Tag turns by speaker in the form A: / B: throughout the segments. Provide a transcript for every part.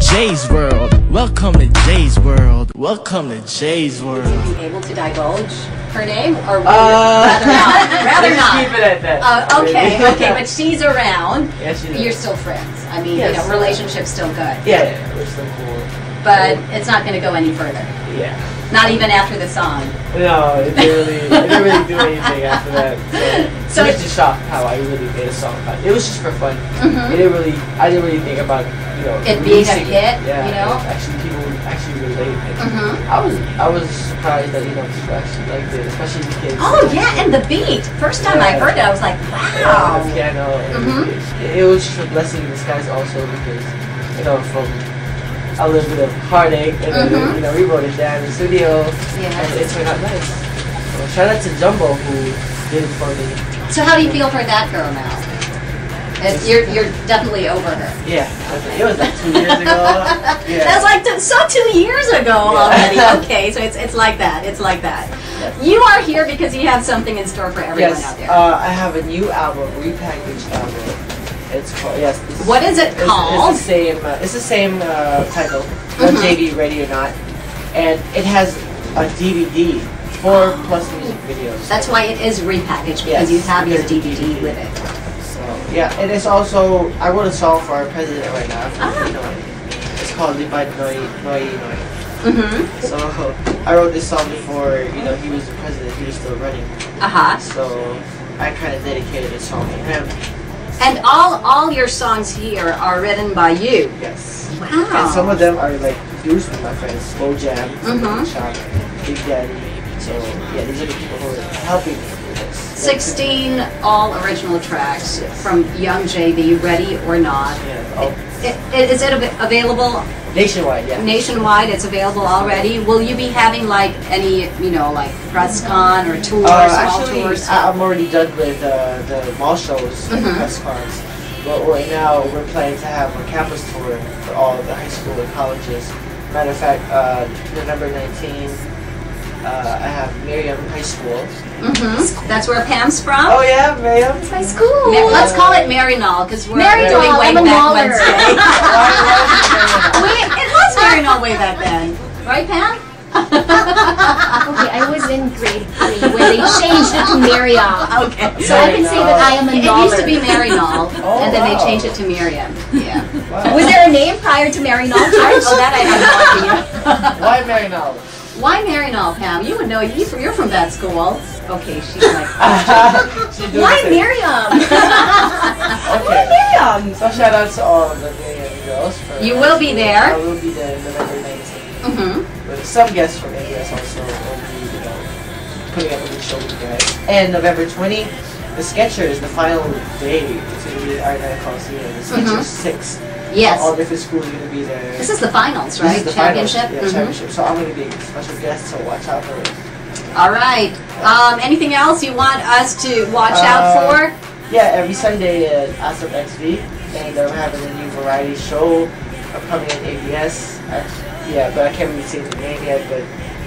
A: Jay's world. Welcome to Jay's world. Welcome to Jay's world.
B: Would you be able to divulge her name, or would
C: Uh,
B: rather not? Rather not.
C: keep it at that.
B: Uh, okay, okay, but she's around.
C: Yeah, she's
B: You're still friends. I mean,
C: Yes.
B: you know, relationship's still good.
C: Yeah, yeah, we're still cool.
B: But it's not going to go any further.
C: Yeah.
B: Not even after the song.
C: No, it didn't really, it didn't really do anything after that. So,
B: So-
C: it's just shocked how I really made a song about it. It was just for fun.
B: Mhm.
C: It didn't really, I didn't really think about, you know,
B: It being a hit,
C: Yeah,
B: you know?
C: Actually, people would actually relate.
B: Mhm.
C: I was, I was surprised that you know people actually liked it, especially the kids.
B: Oh yeah, and the beat. First time I heard it, I was like,
C: Yeah,
B: wow.
C: the piano.
B: Mhm.
C: it, it was just a blessing in disguise also because, you know, from a little bit of heartache and then,
B: Mhm.
C: you know, we wrote it down in the studio
B: Yeah.
C: and it turned out nice. So shout out to Jumbo who did it for me.
B: So how do you feel for that girl now? It, you're you're definitely over her.
C: Yeah, it was like two years ago. Yeah.
B: That's like t- so two years ago
C: Yeah.
B: already. Okay, so it's it's like that. It's like that.
C: Yes.
B: You are here because you have something in store for everyone
C: Yes,
B: out there.
C: uh, I have a new album, repackaged album. It's called yes.
B: What is it
C: it's,
B: called?
C: It's the same. Uh, it's the same uh, title, uh,
B: Mhm.
C: JV Ready or Not, and it has a DVD, four plus music videos.
B: That's why it is repackaged because
C: Yes,
B: you have your DVD with it.
C: So yeah, and it's also I wrote a song for our president right now.
B: Ah.
C: You know, it's called Lipad Noi Noi Noi.
B: Mm-hmm.
C: So I wrote this song before you know he was the president. He was still running.
B: Uh huh.
C: So I kind of dedicated a song to him.
B: And all all your songs here are written by you.
C: Yes.
B: Wow.
C: And some of them are like produced with my friends, Slow Jam,
B: Mhm.
C: Shop, Big Daddy. So yeah, these are the people who are helping me.
B: 16 all original tracks from Young JV, Ready or Not.
C: Yeah. Oh,
B: Is it available
C: nationwide, yeah.
B: nationwide? It's available already. Will you be having like any, you know, like press con or tours,
C: Uh, actually,
B: tours?
C: I'm already done with uh, the mall shows and
B: Mhm.
C: press cons. But right now, we're planning to have a campus tour for all the high school and colleges. Matter of fact, uh, November 19th, uh, I have Miriam High School.
B: hmm That's where Pam's from.
C: Oh yeah, Miriam.
D: my school.
B: Ma- let's call it Maryknoll because we're
D: Maryknoll,
B: doing way
D: I'm a
B: back
D: Mauler.
B: Wednesday.
C: Why- why is it Miriam?
B: Wait, it was Maryknoll way back then, right, Pam?
D: Okay, I was in grade three when they changed it to Miriam.
B: Okay.
D: So I can say that I am a
B: It
D: Noller.
B: used to be Maryknoll,
C: Oh,
B: and then they changed it to Miriam. Yeah.
C: Wow.
D: Was there a name prior to Maryknoll
B: Oh, that I have no idea.
C: Why Mary now?
B: Why Maryknoll, Pam? You would know. You, you're from that school. Okay, she's like.
C: She's doing
D: Why
C: the same.
D: Miriam?
C: Okay.
D: Miriam.
C: So shout out to all of the Miriam girls. For
B: You will be there.
C: I will be there November 19th.
B: hmm
C: with some guests from ABS also will be, you know, putting up a good show with you guys. And November 20, the Skechers, the final day, it's going to be at Araneta Coliseum. The Skechers
B: Mhm.
C: 6.
B: Yes.
C: All different schools are going to be there.
B: This is the finals,
C: This
B: right?
C: is the finals.
B: Championship.
C: Yeah,
B: Mhm.
C: championship. So I'm going to be a special guest, so watch out for it.
B: All right. Um, anything else you want us to watch out
C: Uh,
B: for?
C: Yeah, every Sunday at Asap XV, and uh, we're having a new variety show upcoming at ABS. Uh, yeah, but I can't really say the name yet, but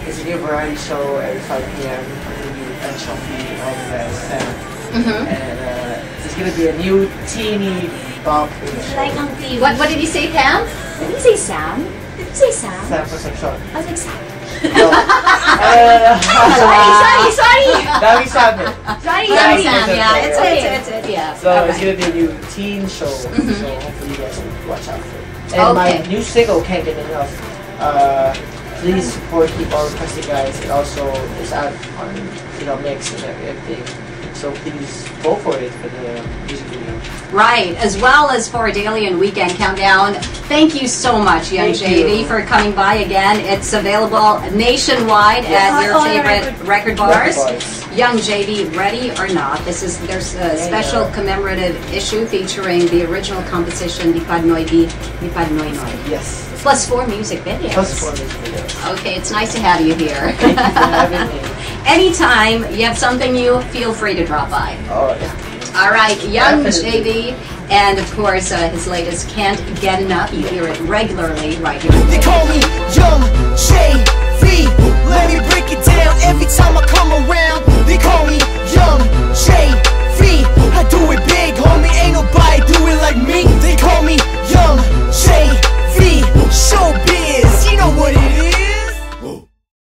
C: it's a new variety show every 5 p.m. I'm going to be with and all the guys, Sam.
B: hmm
C: And uh, it's going to be a new teeny bump in the show.
D: Like on TV.
B: What What did you say, Pam?
D: Did you say Sam? Did you say Sam?
C: Sam Perception.
D: I was like Sam.
C: No. uh,
D: Sorry, sorry, sorry.
C: Be Sam.
D: Sorry,
B: Sorry. Sam. Yeah, it's
D: Okay.
B: it's it's, it's yeah.
C: So
B: All
C: it's gonna be a new teen show,
B: Mhm.
C: so hopefully you guys will watch out for it. And my new single can't get enough. Uh, please support Keep All Requested Guys. It also is out on you know MYX and everything. So please go for it for the music video.
B: Right, as well as for a Daily and Weekend Countdown. Thank you so much, Young JV,
C: you.
B: for coming by again. It's available nationwide at your
D: Oh,
B: favorite record bars.
C: Record bars.
B: Young JV, ready or not? This is there's a special
C: go.
B: commemorative issue featuring the original composition Lipad Noi Di, Lipad Noi Noi,
C: Yes.
B: Plus four music videos.
C: Plus four music videos.
B: Okay, it's nice to have you here.
C: Thank you for having me.
B: Anytime you have something new, feel free to drop by.
C: Oh yeah.
B: All right, Young
C: Definitely.
B: JV, and of course uh, his latest Can't Get Enough. You hear it regularly right here.
E: They call me Young JV. Let me break it down every time I come around. They call me Young JV. I do it